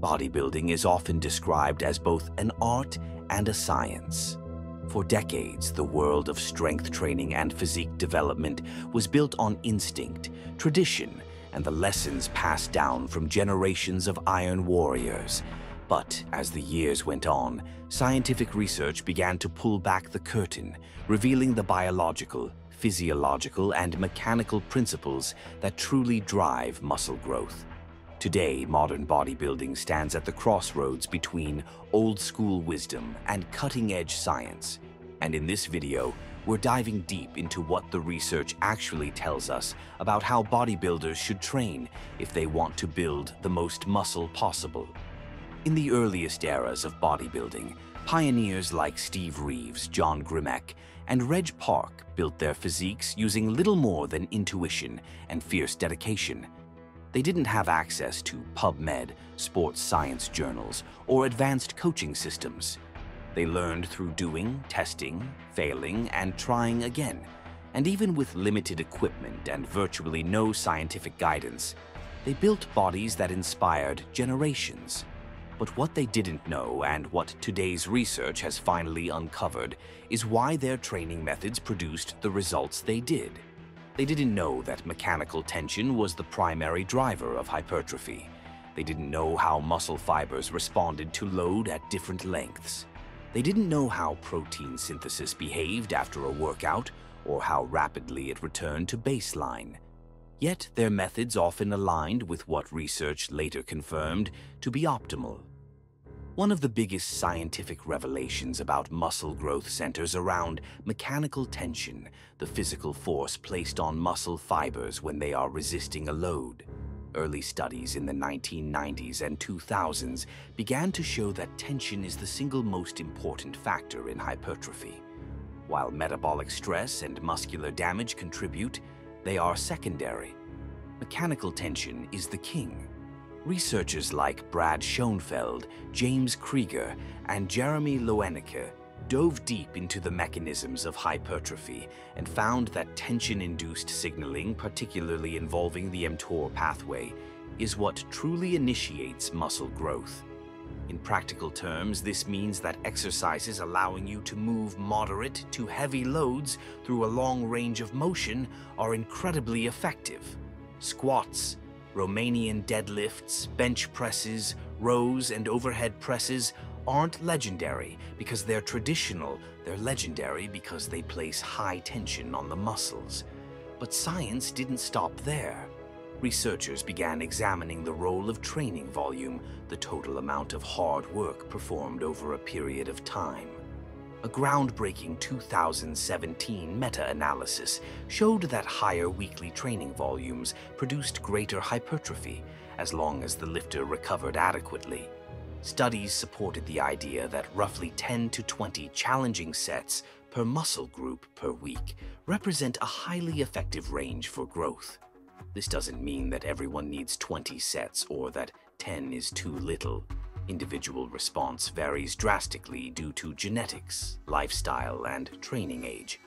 Bodybuilding is often described as both an art and a science. For decades, the world of strength training and physique development was built on instinct, tradition, and the lessons passed down from generations of iron warriors. But as the years went on, scientific research began to pull back the curtain, revealing the biological, physiological, and mechanical principles that truly drive muscle growth. Today, modern bodybuilding stands at the crossroads between old-school wisdom and cutting-edge science. And in this video, we're diving deep into what the research actually tells us about how bodybuilders should train if they want to build the most muscle possible. In the earliest eras of bodybuilding, pioneers like Steve Reeves, John Grimek, and Reg Park built their physiques using little more than intuition and fierce dedication. They didn't have access to PubMed, sports science journals, or advanced coaching systems. They learned through doing, testing, failing, and trying again. And even with limited equipment and virtually no scientific guidance, they built bodies that inspired generations. But what they didn't know, and what today's research has finally uncovered, is why their training methods produced the results they did. They didn't know that mechanical tension was the primary driver of hypertrophy. They didn't know how muscle fibers responded to load at different lengths. They didn't know how protein synthesis behaved after a workout or how rapidly it returned to baseline. Yet their methods often aligned with what research later confirmed to be optimal. One of the biggest scientific revelations about muscle growth centers around mechanical tension, the physical force placed on muscle fibers when they are resisting a load. Early studies in the 1990s and 2000s began to show that tension is the single most important factor in hypertrophy. While metabolic stress and muscular damage contribute, they are secondary. Mechanical tension is the king. Researchers like Brad Schoenfeld, James Krieger, and Jeremy Loenneke dove deep into the mechanisms of hypertrophy and found that tension-induced signaling, particularly involving the mTOR pathway, is what truly initiates muscle growth. In practical terms, this means that exercises allowing you to move moderate to heavy loads through a long range of motion are incredibly effective. Squats, Romanian deadlifts, bench presses, rows, and overhead presses aren't legendary because they're traditional, they're legendary because they place high tension on the muscles. But science didn't stop there. Researchers began examining the role of training volume, the total amount of hard work performed over a period of time. A groundbreaking 2017 meta-analysis showed that higher weekly training volumes produced greater hypertrophy as long as the lifter recovered adequately. Studies supported the idea that roughly 10 to 20 challenging sets per muscle group per week represent a highly effective range for growth. This doesn't mean that everyone needs 20 sets or that 10 is too little. Individual response varies drastically due to genetics, lifestyle, and training age.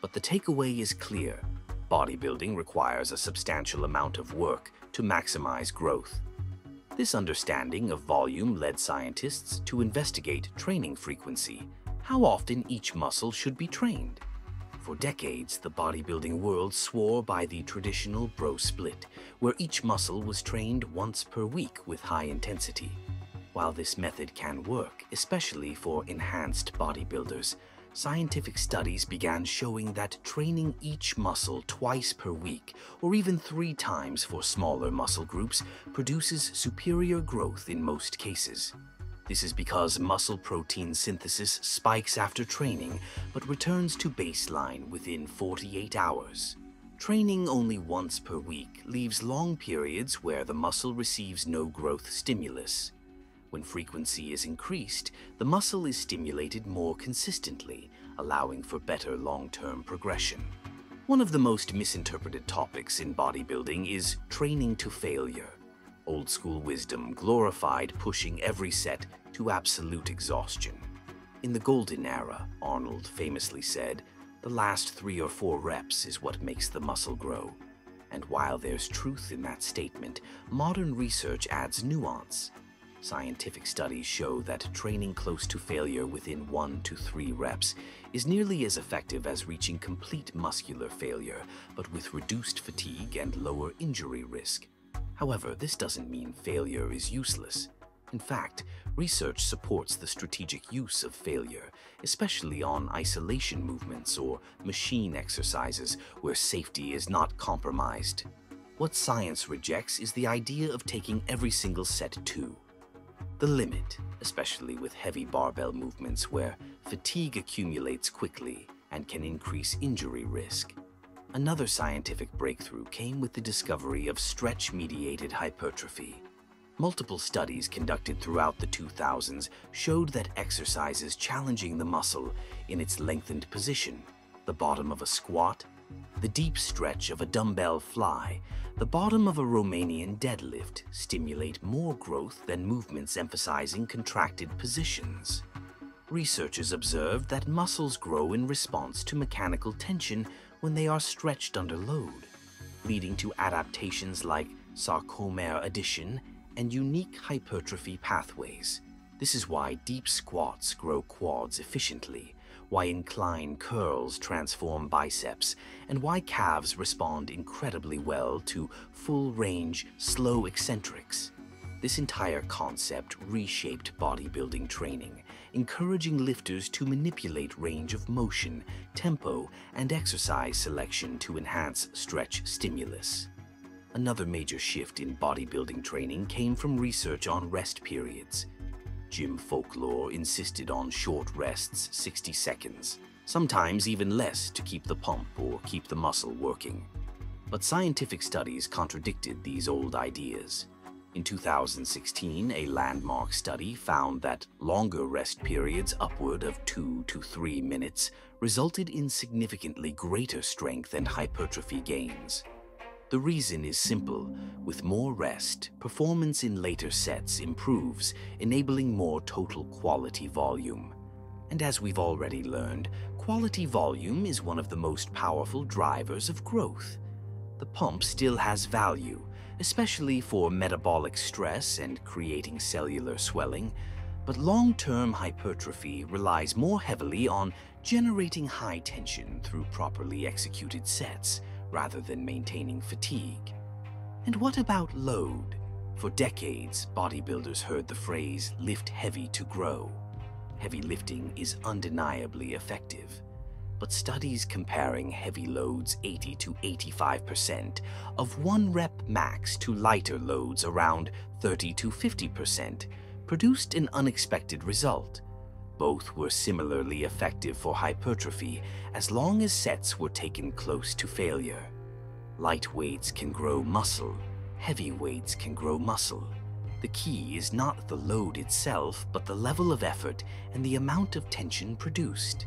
But the takeaway is clear. Bodybuilding requires a substantial amount of work to maximize growth. This understanding of volume led scientists to investigate training frequency, how often each muscle should be trained. For decades, the bodybuilding world swore by the traditional bro split, where each muscle was trained once per week with high intensity. While this method can work, especially for enhanced bodybuilders, scientific studies began showing that training each muscle twice per week, or even three times for smaller muscle groups, produces superior growth in most cases. This is because muscle protein synthesis spikes after training, but returns to baseline within 48 hours. Training only once per week leaves long periods where the muscle receives no growth stimulus. When frequency is increased, the muscle is stimulated more consistently, allowing for better long-term progression. One of the most misinterpreted topics in bodybuilding is training to failure. Old school wisdom glorified pushing every set to absolute exhaustion. In the golden era, Arnold famously said, the last three or four reps is what makes the muscle grow. And while there's truth in that statement, modern research adds nuance. Scientific studies show that training close to failure within one to three reps is nearly as effective as reaching complete muscular failure, but with reduced fatigue and lower injury risk. However, this doesn't mean failure is useless. In fact, research supports the strategic use of failure, especially on isolation movements or machine exercises where safety is not compromised. What science rejects is the idea of taking every single set to the limit, especially with heavy barbell movements where fatigue accumulates quickly and can increase injury risk. Another scientific breakthrough came with the discovery of stretch-mediated hypertrophy. Multiple studies conducted throughout the 2000s showed that exercises challenging the muscle in its lengthened position, the bottom of a squat, the deep stretch of a dumbbell fly, the bottom of a Romanian deadlift stimulate more growth than movements emphasizing contracted positions. Researchers observed that muscles grow in response to mechanical tension when they are stretched under load, leading to adaptations like sarcomere addition and unique hypertrophy pathways. This is why deep squats grow quads efficiently, why incline curls transform biceps, and why calves respond incredibly well to full-range, slow eccentrics. This entire concept reshaped bodybuilding training, encouraging lifters to manipulate range of motion, tempo, and exercise selection to enhance stretch stimulus. Another major shift in bodybuilding training came from research on rest periods. Gym folklore insisted on short rests 60 seconds, sometimes even less to keep the pump or keep the muscle working. But scientific studies contradicted these old ideas. In 2016, a landmark study found that longer rest periods upward of 2 to 3 minutes resulted in significantly greater strength and hypertrophy gains. The reason is simple. With more rest, performance in later sets improves, enabling more total quality volume. And as we've already learned, quality volume is one of the most powerful drivers of growth. The pump still has value, especially for metabolic stress and creating cellular swelling, but long-term hypertrophy relies more heavily on generating high tension through properly executed sets rather than maintaining fatigue. And what about load? For decades, bodybuilders heard the phrase lift heavy to grow. Heavy lifting is undeniably effective, but studies comparing heavy loads 80 to 85% of one rep max to lighter loads around 30 to 50% produced an unexpected result. Both were similarly effective for hypertrophy as long as sets were taken close to failure. Light weights can grow muscle, heavy weights can grow muscle. The key is not the load itself, but the level of effort and the amount of tension produced.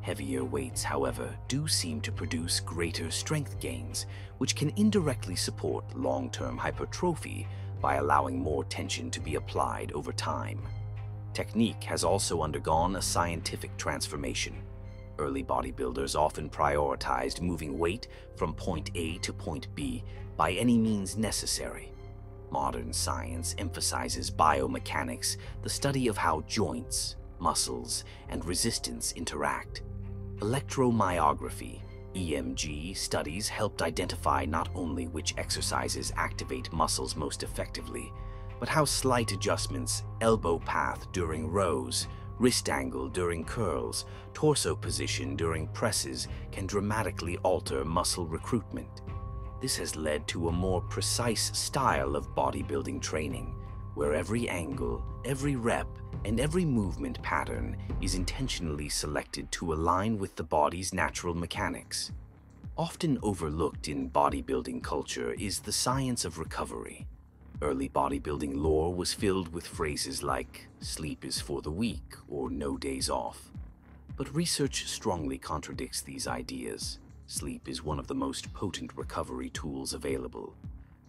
Heavier weights, however, do seem to produce greater strength gains, which can indirectly support long-term hypertrophy by allowing more tension to be applied over time. Technique has also undergone a scientific transformation. Early bodybuilders often prioritized moving weight from point A to point B by any means necessary. Modern science emphasizes biomechanics, the study of how joints, muscles, and resistance interact. Electromyography, EMG studies helped identify not only which exercises activate muscles most effectively, but how slight adjustments, elbow path during rows, wrist angle during curls, torso position during presses can dramatically alter muscle recruitment. This has led to a more precise style of bodybuilding training, where every angle, every rep, and every movement pattern is intentionally selected to align with the body's natural mechanics. Often overlooked in bodybuilding culture is the science of recovery. Early bodybuilding lore was filled with phrases like, sleep is for the weak, or no days off. But research strongly contradicts these ideas. Sleep is one of the most potent recovery tools available.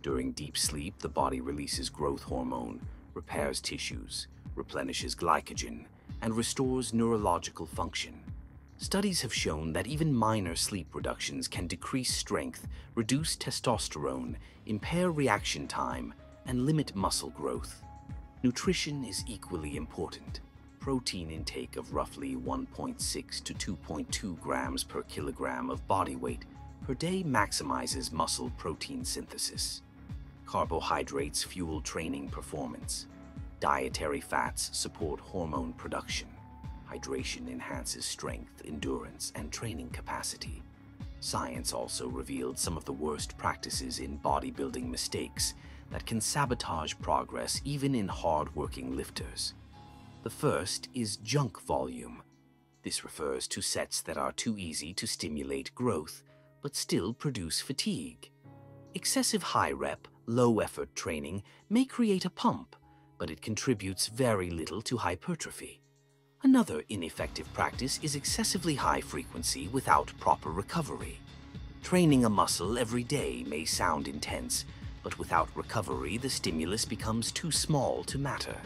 During deep sleep, the body releases growth hormone, repairs tissues, replenishes glycogen, and restores neurological function. Studies have shown that even minor sleep reductions can decrease strength, reduce testosterone, impair reaction time, and limit muscle growth. Nutrition is equally important. Protein intake of roughly 1.6 to 2.2 grams per kilogram of body weight per day maximizes muscle protein synthesis. Carbohydrates fuel training performance. Dietary fats support hormone production. Hydration enhances strength, endurance, and training capacity. Science also revealed some of the worst practices in bodybuilding mistakes that can sabotage progress even in hard-working lifters. The first is junk volume. This refers to sets that are too easy to stimulate growth, but still produce fatigue. Excessive high rep, low effort training may create a pump, but it contributes very little to hypertrophy. Another ineffective practice is excessively high frequency without proper recovery. Training a muscle every day may sound intense, but without recovery, the stimulus becomes too small to matter.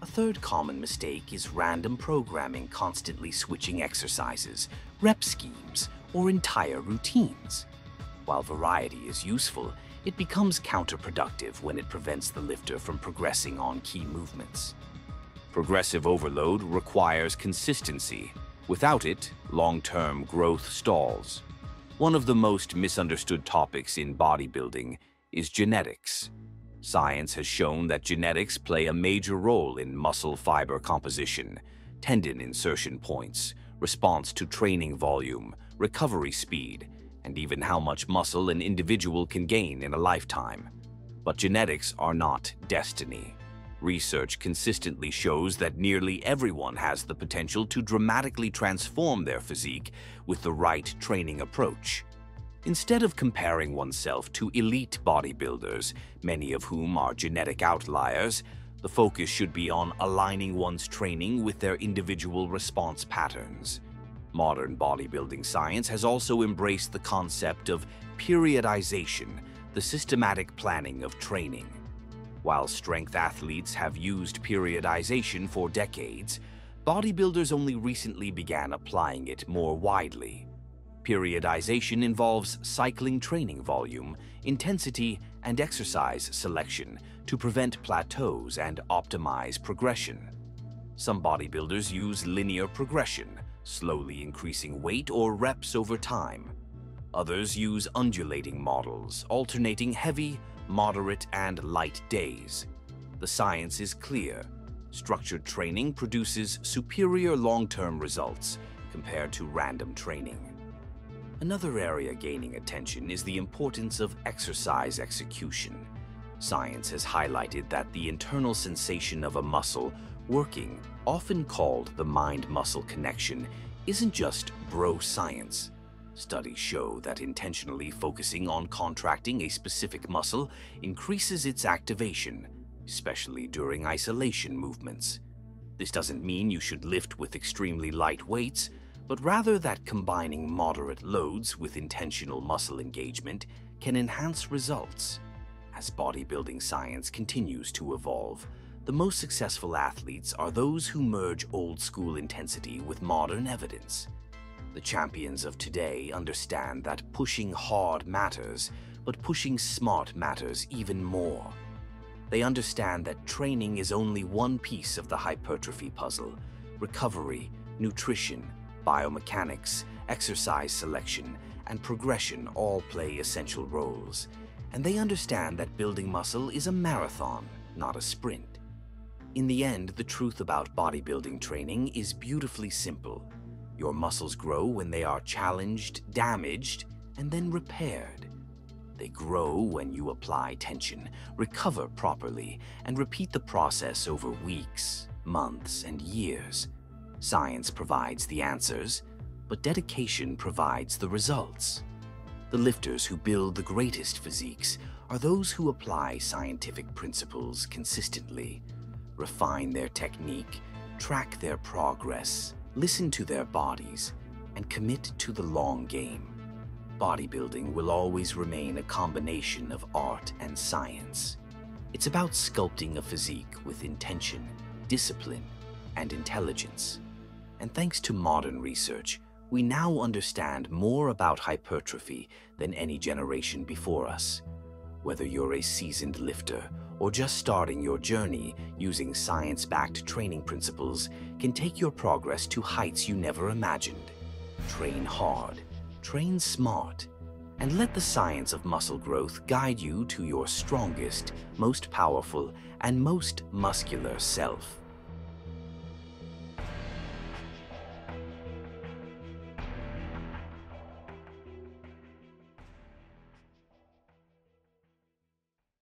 A third common mistake is random programming constantly switching exercises, rep schemes, or entire routines. While variety is useful, it becomes counterproductive when it prevents the lifter from progressing on key movements. Progressive overload requires consistency. Without it, long-term growth stalls. One of the most misunderstood topics in bodybuilding is genetics. Science has shown that genetics play a major role in muscle fiber composition, tendon insertion points, response to training volume, recovery speed, and even how much muscle an individual can gain in a lifetime. But genetics are not destiny. Research consistently shows that nearly everyone has the potential to dramatically transform their physique with the right training approach. Instead of comparing oneself to elite bodybuilders, many of whom are genetic outliers, the focus should be on aligning one's training with their individual response patterns. Modern bodybuilding science has also embraced the concept of periodization, the systematic planning of training. While strength athletes have used periodization for decades, bodybuilders only recently began applying it more widely. Periodization involves cycling training volume, intensity, and exercise selection to prevent plateaus and optimize progression. Some bodybuilders use linear progression, slowly increasing weight or reps over time. Others use undulating models, alternating heavy, moderate, and light days. The science is clear. Structured training produces superior long-term results compared to random training. Another area gaining attention is the importance of exercise execution. Science has highlighted that the internal sensation of a muscle working, often called the mind-muscle connection, isn't just bro science. Studies show that intentionally focusing on contracting a specific muscle increases its activation, especially during isolation movements. This doesn't mean you should lift with extremely light weights, but rather that combining moderate loads with intentional muscle engagement can enhance results. As bodybuilding science continues to evolve, the most successful athletes are those who merge old-school intensity with modern evidence. The champions of today understand that pushing hard matters, but pushing smart matters even more. They understand that training is only one piece of the hypertrophy puzzle. Recovery, nutrition, biomechanics, exercise selection, and progression all play essential roles. And they understand that building muscle is a marathon, not a sprint. In the end, the truth about bodybuilding training is beautifully simple. Your muscles grow when they are challenged, damaged, and then repaired. They grow when you apply tension, recover properly, and repeat the process over weeks, months, and years. Science provides the answers, but dedication provides the results. The lifters who build the greatest physiques are those who apply scientific principles consistently, refine their technique, track their progress, listen to their bodies, and commit to the long game. Bodybuilding will always remain a combination of art and science. It's about sculpting a physique with intention, discipline, and intelligence. And thanks to modern research, we now understand more about hypertrophy than any generation before us. Whether you're a seasoned lifter or just starting your journey using science backed training principles can take your progress to heights you never imagined. Train hard, train smart, and let the science of muscle growth guide you to your strongest, most powerful, and most muscular self.